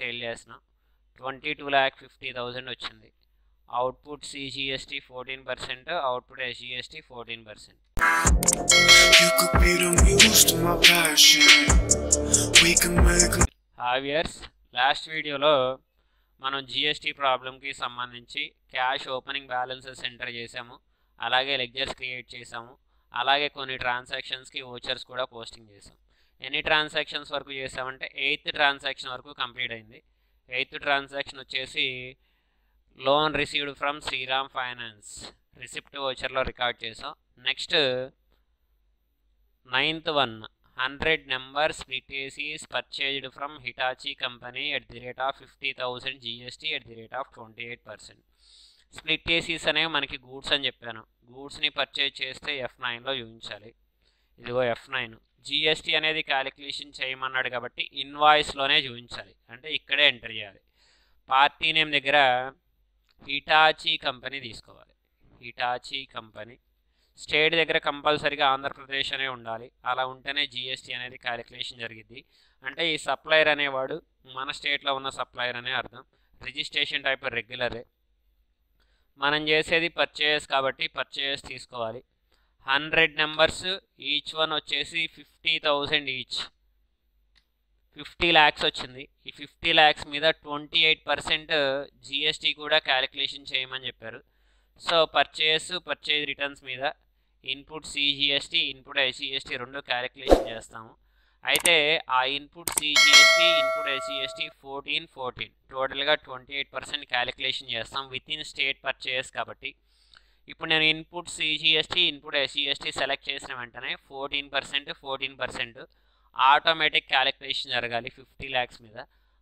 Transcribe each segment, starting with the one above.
Sale చేస్తున్నాం twenty two lakh fifty thousand వచ్చింది. Output CGST fourteen percent output SGST fourteen percent. Hi viewers last వీడియోలో మనం GST ప్రాబ్లంకి సంబంధించి క్యాష్ ఓపెనింగ్ బ్యాలెన్సెస్ ఎంటర్ చేసాము. అలాగే లెక్చర్స్ క్రియేట్ చేసాము. అలాగే కొన్ని ట్రాన్సాక్షన్స్కి ఓచర్స్ కూడా పోస్టింగ్ చేసాం. ఎన్ని ట్రాన్సాక్షన్స్ వరకు చేసామంటే ఎయిత్ ట్రాన్సాక్షన్ వరకు కంప్లీట్ అయింది. ఎయిత్ ట్రాన్సాక్షన్ వచ్చేసి loan received from Shriram Finance receipt ఓచర్లో record చేసాం. Next ninth one hundred number split purchased from Hitachi company at the rate of fifty thousand GST at the rate of twenty eight percent split ACs అనేవి మనకి goods అని చెప్పాను. గూడ్స్ని purchase చేస్తే F నైన్లో చూపించాలి ఇదిగో F nine GST అనేది calculation చేయమన్నాడు కాబట్టి ఇన్వాయిస్లోనే చూపించాలి. అంటే ఇక్కడే ఎంటర్ చేయాలి. పార్టీ నేమ్ దగ్గర హిటాచీ కంపెనీ తీసుకోవాలి. హిటాచీ కంపెనీ స్టేట్ దగ్గర కంపల్సరీగా ఆంధ్రప్రదేశ్ అనే ఉండాలి. అలా ఉంటేనే జిఎస్టీ అనేది క్యాలిక్యులేషన్ జరిగింది అంటే ఈ సప్లయర్ అనేవాడు మన స్టేట్లో ఉన్న సప్లయర్ అనే అర్థం. రిజిస్ట్రేషన్ టైప్ రెగ్యులరే మనం చేసేది పర్చేస్ కాబట్టి పర్చేస్ తీసుకోవాలి. హండ్రెడ్ నెంబర్స్ ఈచ్ వన్ వచ్చేసి fifty thousand each. Fifty lakhs వచ్చింది. ఈ ఫిఫ్టీ ల్యాక్స్ మీద ట్వంటీ ఎయిట్ పర్సెంట్ జిఎస్టీ కూడా క్యాలిక్యులేషన్ చేయమని చెప్పారు. సో పర్చేస్ పర్చేజ్ రిటర్న్స్ మీద ఇన్పుట్ సిజిఎస్టీ ఇన్పుట్ ఐసిఎస్టీ రెండు క్యాలిక్యులేషన్ చేస్తాము. అయితే ఆ input CGST input ICST fourteen fourteen టోటల్గా ట్వంటీ ఎయిట్ పర్సెంట్ క్యాలిక్యులేషన్ చేస్తాం. విత్ ఇన్ స్టేట్ పర్చేస్ కాబట్టి ఇప్పుడు నేను input CGST input SGST select చేసిన వెంటనే fourteen percent fourteen percent automatic calculation జరగాలి ఫిఫ్టీ ల్యాక్స్ మీద.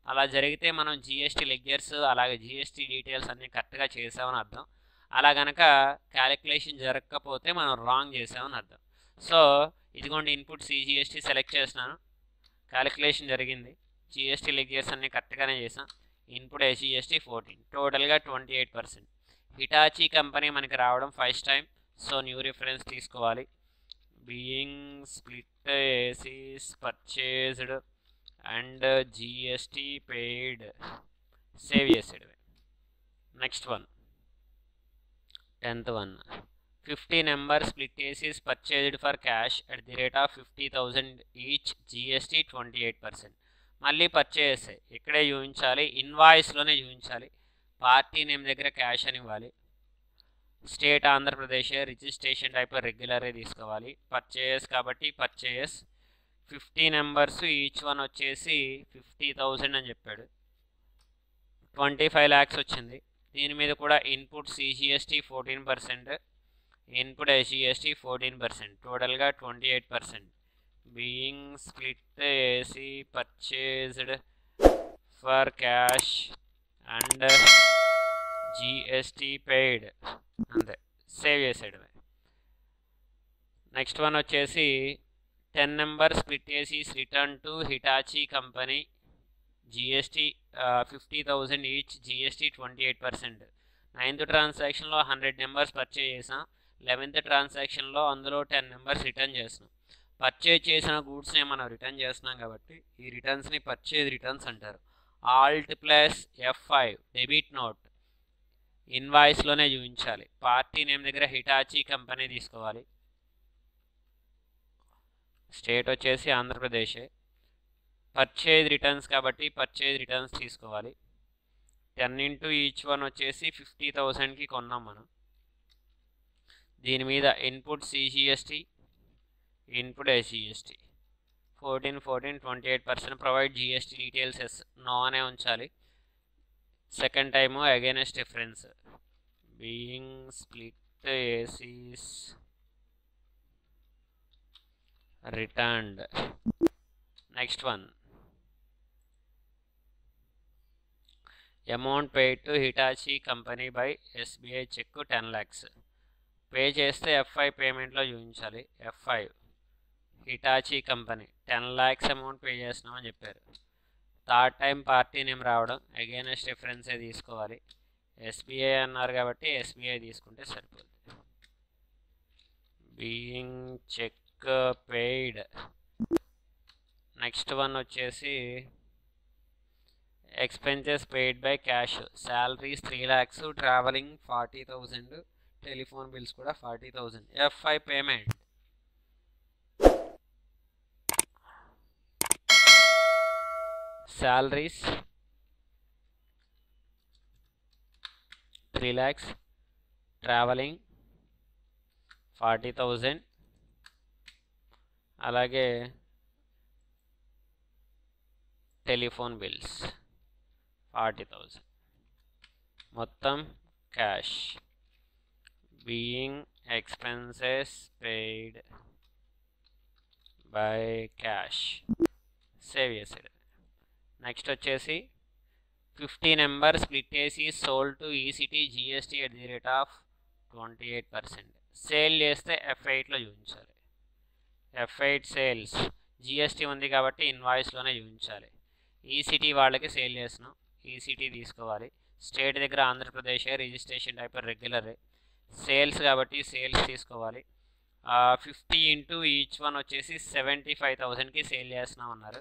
అలా జరిగితే మనం జిఎస్టీ లెగ్జర్స్ అలాగే జిఎస్టీ డీటెయిల్స్ అన్నీ కరెక్ట్గా చేసామని అర్థం. అలా గనక క్యాలిక్యులేషన్ జరగకపోతే మనం రాంగ్ చేసామని అర్థం. సో ఇదిగోండి ఇన్పుట్ సిజిఎస్టీ సెలెక్ట్ చేసినాను క్యాలిక్యులేషన్ జరిగింది. జిఎస్టీ లెగ్జర్స్ అన్నీ కరెక్ట్గానే చేసాం ఇన్పుట్ ఎస్జిఎస్టీ ఫోర్టీన్ టోటల్గా twenty eight percent Hitachi company మనకి రావడం first time so new reference తీసుకోవాలి. Being split ACs purchased and GST paid save చేసాడు next one tenth one fifty number split ACs purchased for cash at the rate of fifty thousand each GST twenty eight percent మళ్ళీ purchase ఇక్కడే చూపించాలి. ఇన్వాయిస్లోనే చూపించాలి. Party name దగ్గర cash అని ఇవ్వాలి. State Andhra Pradesh registration type రెగ్యులరే తీసుకోవాలి. పర్చేయస్ కాబట్టి purchase fifty numbers each one వచ్చేసి ఫిఫ్టీ థౌజండ్ అని చెప్పాడు. ట్వంటీ ఫైవ్ ల్యాక్స్ వచ్చింది. దీని మీద కూడా input CGST fourteen percent input SGST fourteen percent టోటల్గా twenty eight percent being split AC purchased for cash and GST paid అంతే. సేవ్ చేసాడు నెక్స్ట్ వన్ వచ్చేసి ten number split ACs return to Hitachi company GST fifty thousand each GST twenty eight percent ninth ట్రాన్సాక్షన్లో hundred numbers purchase చేసాం. Eleventh ట్రాన్సాక్షన్లో అందులో ten numbers return చేసినాం purchase చేసిన గూడ్స్ని మనం రిటర్న్ చేస్తున్నాం కాబట్టి ఈ రిటర్న్స్ని పర్చేజ్ రిటర్న్స్ అంటారు. Alt plus F five debit note ఇన్వాయిస్లోనే చూపించాలి. పార్టీ నేమ్ దగ్గర హిటాచీ కంపెనీ తీసుకోవాలి. స్టేట్ వచ్చేసి ఆంధ్రప్రదేశే. పర్చేజ్ రిటర్న్స్ కాబట్టి పర్చేజ్ రిటర్న్స్ తీసుకోవాలి. టెన్ ఇంటూ ఈచ్ వన్ వచ్చేసి ఫిఫ్టీ థౌసండ్కి కొన్నాం మనం. దీని మీద input CGST input SGST fourteen fourteen twenty eight percent provide GST details yes no అనే ఉంచాలి. Second time against difference. Being split ACs returned. Next one. Amount pay to Hitachi company by SBI cheque ten lakhs pay చేస్తే F పేమెంట్లో చూపించాలి. F Hitachi company. Ten lakhs amount pay చేస్తున్నామని చెప్పారు. Third time party name రావడం against రిఫరెన్సే తీసుకోవాలి. SBI అన్నారు కాబట్టి ఎస్బీఐ తీసుకుంటే సరిపోతుంది being cheque paid. Next one వచ్చేసి expenses paid by cash. Salaries three lakhs travelling forty thousand telephone bills కూడా forty thousand. FI payment. Salaries three lakhs travelling forty thousand అలాగే టెలిఫోన్ బిల్స్ ఫార్టీ థౌజండ్ మొత్తం cash being expenses paid by cash save చేసాడు next వచ్చేసి fifty number split చేసి sold to ECT GST at the rate of twenty eight percent sale చేస్తే F ఎయిట్లో చూపించాలి. F eight sales GST ఉంది కాబట్టి ఇన్వాయిస్లోనే చూపించాలి. ఈసీటీ వాళ్ళకి సేల్ చేస్తున్నాం. ఈసీటీ తీసుకోవాలి. స్టేట్ దగ్గర Andhra Pradesh registration type regular sales కాబట్టి సేల్స్ తీసుకోవాలి. ఫిఫ్టీ ఇంటూ ఈచ్ వన్ వచ్చేసి సెవెంటీ ఫైవ్ థౌజండ్కి సేల్ చేస్తున్నాం అన్నారు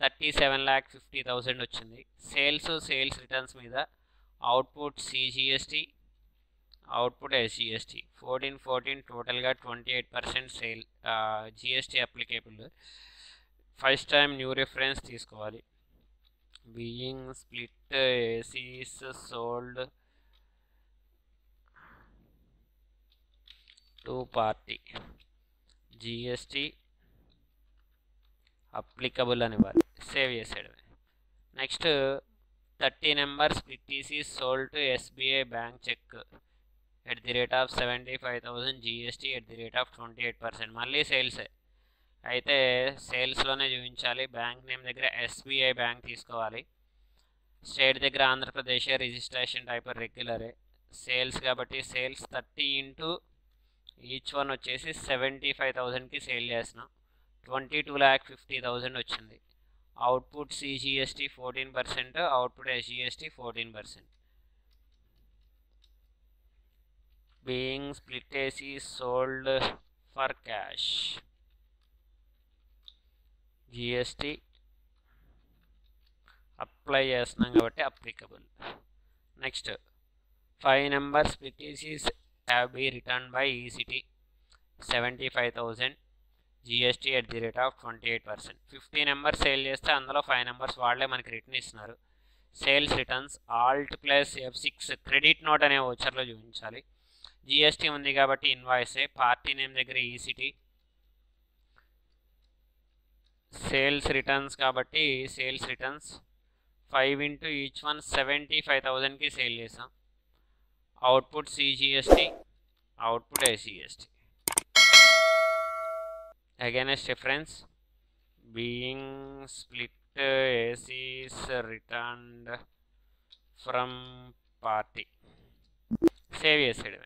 thirty seven lakh fifty thousand వచ్చింది. సేల్స్ సేల్స్ రిటర్న్స్ మీద output CGST output SGST fourteen fourteen టోటల్గా twenty eight percent sale GST applicable. First time new reference తీసుకోవాలి. Being split ACs sold to party. GST applicable అని ఇవ్వాలి. Save చేసాడు next thirty number split sold to SBI bank cheque. At the rate of seventy five thousand GST at the rate of twenty eight percent మళ్ళీ సేల్సే. అయితే సేల్స్లోనే చూపించాలి. Bank name దగ్గర SBI bank తీసుకోవాలి. స్టేట్ దగ్గర ఆంధ్రప్రదేశ్ రిజిస్ట్రేషన్ టైప్ రెగ్యులరే. Sales కాబట్టి sales thirty into each one వచ్చేసి సెవెంటీ ఫైవ్ థౌజండ్కి సేల్ చేస్తున్నాం. Twenty two lakh fifty thousand వచ్చింది. Output CGST fourteen percent output SGST fourteen percent being split AC sold for cash GST apply చేస్తున్నాం కాబట్టి applicable next five numbers split ACs have be return by ECT seventy five thousand GST at the rate of twenty eight percent fifty numbers sale చేస్తే అందులో five numbers వాళ్ళే మనకి return ఇస్తున్నారు. Sales returns Alt plus F six credit note అనే ఓచర్లో చూపించాలి. GST ఉంది కాబట్టి ఇన్వాయిసే పార్టీ నేమ్ దగ్గర ఈసిటీ సేల్స్ రిటర్న్స్ కాబట్టి sales returns five into each one seventy five థౌజండ్కి సేల్ చేసాం output CGST output ICST against reference being split AC is returned from party. Save చేసాడు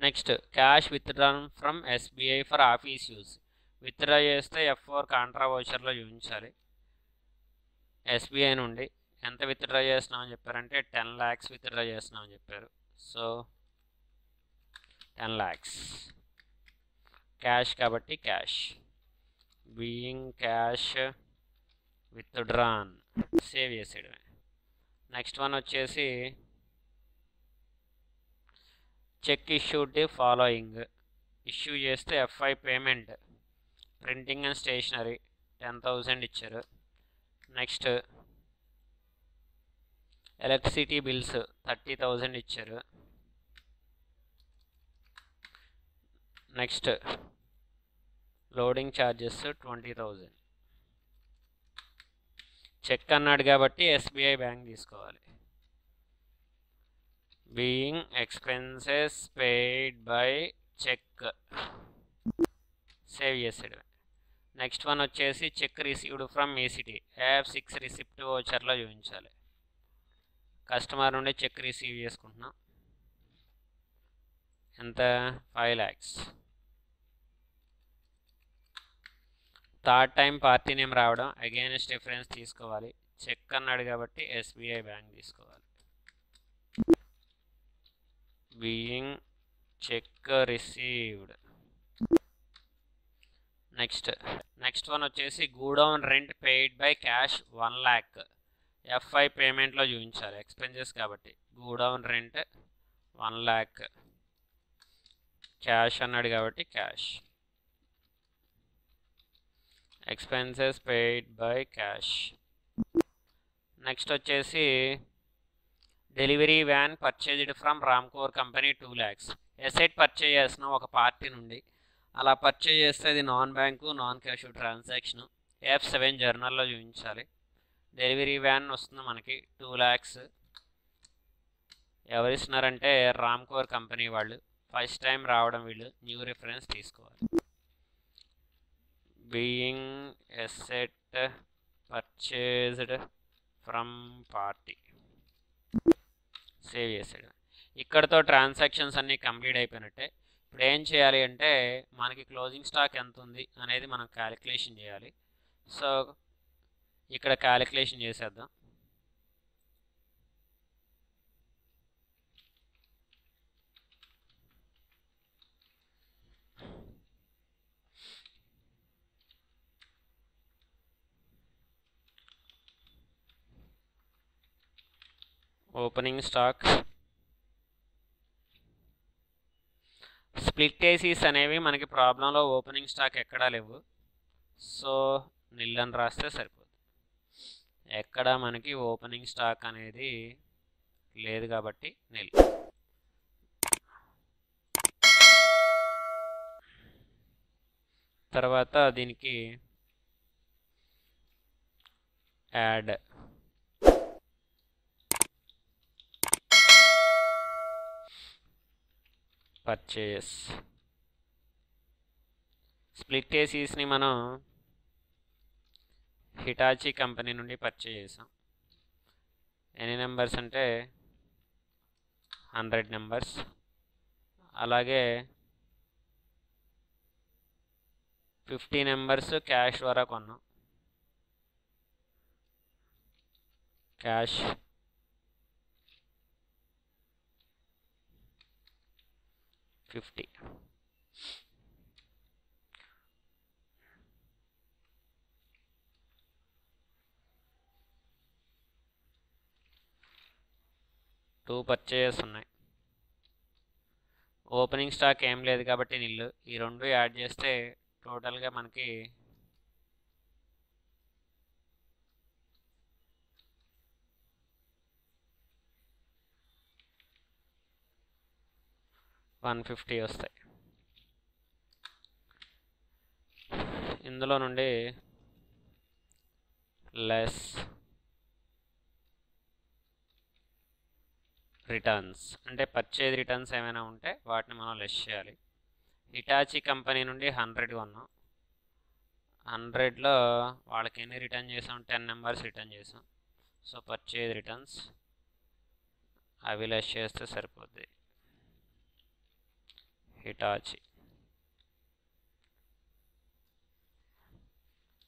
next cash withdrawn from SBI for office use withdraw చేస్తే F four contra వౌచర్లో చూపించాలి. SBI నుండి ఎంత withdraw చేస్తున్నామని చెప్పారంటే టెన్ ల్యాక్స్ విత్డ్రా చేస్తున్నామని చెప్పారు. సో టెన్ ల్యాక్స్ క్యాష్ కాబట్టి cash being cash withdrawn save చేసేయడమే. Next one వచ్చేసి చెక్ ఇష్యూడ్ ఫాలోయింగ్ ఇష్యూ చేస్తే FI payment printing and stationery ten thousand ఇచ్చారు. Next electricity bills thirty thousand ఇచ్చారు. Next. Loading charges twenty thousand. Cheque అన్నాడు కాబట్టి SBI bank తీసుకోవాలి. Being expenses paid by cheque save చేసాడు next one వచ్చేసి cheque received from ACT app six receipt ఓచర్లో చూపించాలి. Customer నుండి check receive చేసుకుంటున్నాం. ఎంత? Five lakhs third time party name రావడం అగైనెస్ట్ డిఫరెన్స్ తీసుకోవాలి. చెక్ అన్నాడు కాబట్టి ఎస్బీఐ బ్యాంక్ తీసుకోవాలి. Being cheque received. Next next one వచ్చేసి godown rent paid by cash one lakh FI పేమెంట్లో చూపించాలి ఎక్స్పెన్సెస్ కాబట్టి. Godown rent one lakh cash అన్నాడు కాబట్టి cash. Expenses paid by cash next వచ్చేసి delivery van purchased from Ramcore company two lakhs asset purchase చేస్తున్నాం ఒక party నుండి. అలా purchase చేస్తే అది non bank non cash transaction F seven జర్నల్లో చూపించాలి. డెలివరీ వ్యాన్ వస్తుంది మనకి టూ ల్యాక్స్ ఎవరు ఇస్తున్నారంటే రామ్కోర్ కంపెనీ వాళ్ళు. ఫస్ట్ టైం రావడం వీళ్ళు. న్యూ రిఫరెన్స్ తీసుకోవాలి. Being asset purchased from party save చేసాడు ఇక్కడతో ట్రాన్సాక్షన్స్ అన్నీ కంప్లీట్ అయిపోయినట్టే. ఇప్పుడు ఏం చేయాలి అంటే మనకి క్లోజింగ్ స్టాక్ ఎంత ఉంది అనేది మనం క్యాలిక్యులేషన్ చేయాలి. సో ఇక్కడ క్యాలిక్యులేషన్ చేసేద్దాం. ఓపెనింగ్ స్టాక్ స్ప్లిట్ ఏసీస్ అనేవి మనకి ప్రాబ్లంలో ఓపెనింగ్ స్టాక్ ఎక్కడా లేవు. సో నిల్ అని రాస్తే సరిపోతుంది ఎక్కడ మనకి ఓపెనింగ్ స్టాక్ అనేది లేదు కాబట్టి నిల్. తర్వాత దీనికి యాడ్. పర్చేస్ స్ప్లిట్ ఏసీస్ని మనం హిటాచీ కంపెనీ నుండి పర్చేజ్ చేసాం ఎన్ని నెంబర్స్ అంటే హండ్రెడ్ నెంబర్స్ అలాగే ఫిఫ్టీ నెంబర్స్ క్యాష్ ద్వారా కొన్నాం. Cash fifty. టూ పర్చేజెస్ ఉన్నాయి. ఓపెనింగ్ స్టాక్ ఏం లేదు కాబట్టి నిల్లు. ఈ రెండు యాడ్ చేస్తే టోటల్గా మనకి వన్ ఫిఫ్టీ వస్తాయి. ఇందులో నుండి లెస్ రిటర్న్స్ అంటే పర్చేజ్ రిటర్న్స్ ఏమైనా ఉంటే వాటిని మనం లెస్ చేయాలి. హిటాచి కంపెనీ నుండి హండ్రెడ్ కొన్నాం హండ్రెడ్లో వాళ్ళకి ఎన్ని రిటర్న్ చేసాం? టెన్ నెంబర్స్ రిటర్న్ చేసాం. సో పర్చేజ్ రిటర్న్స్ అవి లెస్ చేస్తే సరిపోద్ది. హిటాచి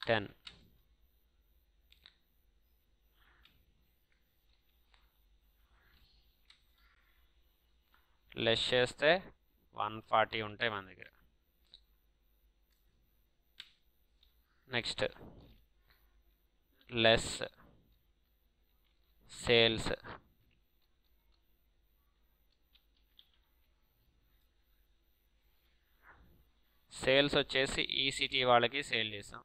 టెన్ లెస్ చేస్తే వన్ ఫార్టీ ఉంటాయి మన దగ్గర. నెక్స్ట్ లెస్ సేల్స్ సేల్స్ వచ్చేసి ఈసిటీ వాళ్ళకి సేల్ చేసాం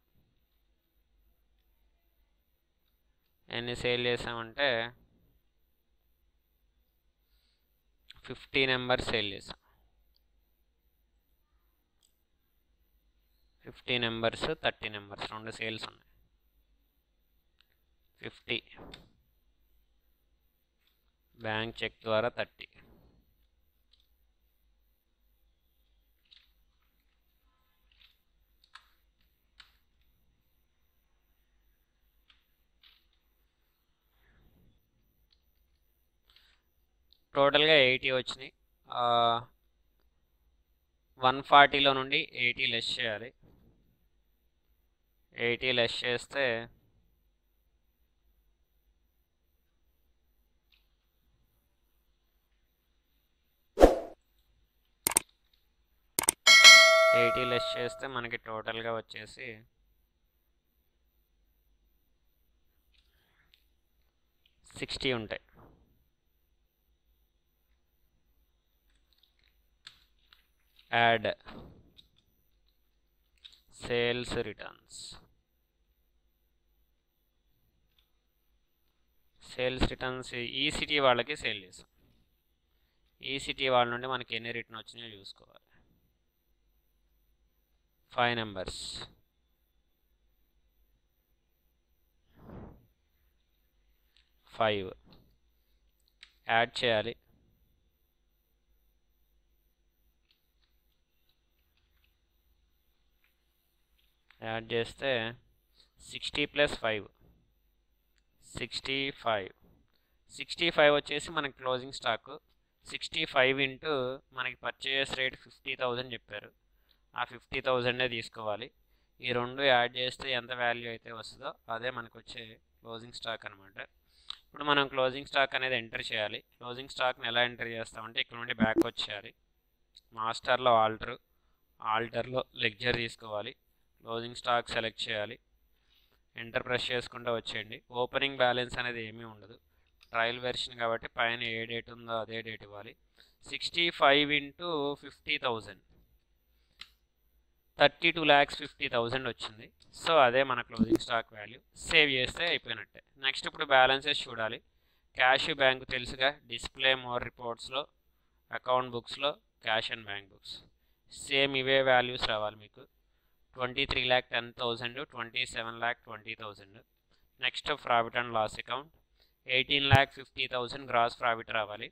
ఎన్ని సేల్ చేసామంటే ఫిఫ్టీ నెంబర్స్ సేల్ చేసాం ఫిఫ్టీ నెంబర్స్ థర్టీ నెంబర్స్ రెండు సేల్స్ ఉన్నాయి. ఫిఫ్టీ. బ్యాంక్ చెక్ ద్వారా థర్టీ. టోటల్గా ఎయిటీ వచ్చినాయి. వన్ ఫార్టీలో నుండి ఎయిటీ లెస్ చేయాలి. ఎయిటీ లెస్ చేస్తే ఎయిటీ లెస్ చేస్తే మనకి టోటల్గా వచ్చేసి సిక్స్టీ ఉంటాయి. Add sales returns sales returns ECT వాళ్ళకి సేల్ చేసాం ఈ సిటీ వాళ్ళ నుండి మనకి ఎన్ని రిటర్న్ వచ్చినాయో చూసుకోవాలి. ఫైవ్ నెంబర్స్ ఫైవ్ యాడ్ చేయాలి. యాడ్ చేస్తే sixty plus five. Sixty five. Sixty five వచ్చేసి మనకి closing stock. Sixty five into మనకి పర్చేస్ రేట్ ఫిఫ్టీ థౌజండ్ చెప్పారు. ఆ ఫిఫ్టీ థౌజండే తీసుకోవాలి. ఈ రెండు యాడ్ చేస్తే ఎంత వాల్యూ అయితే వస్తుందో అదే మనకు వచ్చే క్లోజింగ్ స్టాక్ అనమాట ఇప్పుడు మనం క్లోజింగ్ స్టాక్ అనేది ఎంటర్ చేయాలి. క్లోజింగ్ స్టాక్ని ఎలా ఎంటర్ చేస్తామంటే ఇక్కడ నుండి బ్యాక్ వచ్చేయాలి. మాస్టర్లో ఆల్టర్ ఆల్టర్లో లెగ్జర్ తీసుకోవాలి. క్లోజింగ్ స్టాక్ సెలెక్ట్ చేయాలి. ఎంటర్ ప్రెస్ చేసుకుంటూ వచ్చేయండి. ఓపెనింగ్ బ్యాలెన్స్ అనేది ఏమీ ఉండదు. ట్రయల్ వెర్షన్ కాబట్టి పైన ఏ డేట్ ఉందో అదే డేట్ ఇవ్వాలి. Sixty five into fifty thousand thirty two lakhs fifty thousand వచ్చింది. సో అదే మన క్లోజింగ్ స్టాక్ వాల్యూ సేవ్ చేస్తే అయిపోయినట్టే. నెక్స్ట్ ఇప్పుడు బ్యాలెన్సెస్ చూడాలి. క్యాష్ బ్యాంక్ తెలుసుగా? డిస్ప్లే మోర్ రిపోర్ట్స్లో అకౌంట్ బుక్స్లో cash and bank books same ఇవే వాల్యూస్ రావాలి మీకు. Twenty three lakh ten thousand twenty seven lakh twenty thousand. Next profit and loss account. Eighteen lakh fifty thousand gross profit రావాలి.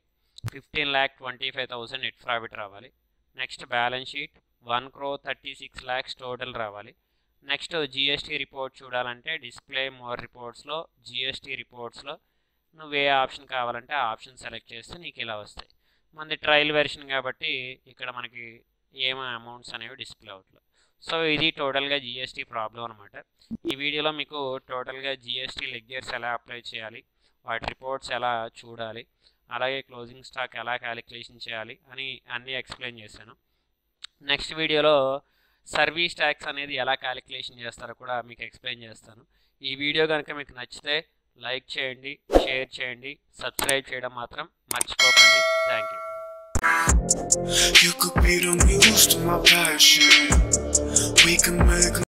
Fifteen lakh twenty five thousand net profit రావాలి. Next balance sheet one crore thirty six lakhs total రావాలి. Next GST report చూడాలంటే display more రిపోర్ట్స్లో GST రిపోర్ట్స్లో నువ్వు ఏ option కావాలంటే ఆ option select చేస్తే నీకు ఇలా వస్తాయి. మనది ట్రయల్ వెర్షన్ కాబట్టి ఇక్కడ మనకి ఏమో అమౌంట్స్ అనేవి డిస్ప్లే అవుట్లే. సో ఇది టోటల్గా జిఎస్టీ ప్రాబ్లం అనమాట ఈ వీడియోలో మీకు టోటల్గా జిఎస్టీ లెగ్జర్స్ ఎలా అప్లై చేయాలి వాటి రిపోర్ట్స్ ఎలా చూడాలి అలాగే క్లోజింగ్ స్టాక్ ఎలా క్యాలిక్యులేషన్ చేయాలి అని అన్నీ ఎక్స్ప్లెయిన్ చేశాను. నెక్స్ట్ వీడియోలో సర్వీస్ ట్యాక్స్ అనేది ఎలా క్యాలిక్యులేషన్ చేస్తారో కూడా మీకు ఎక్స్ప్లెయిన్ చేస్తాను. ఈ వీడియో కనుక మీకు నచ్చితే లైక్ చేయండి షేర్ చేయండి సబ్స్క్రైబ్ చేయడం మాత్రం మర్చిపోకండి. Thank you You could be the muse to my passion. We can make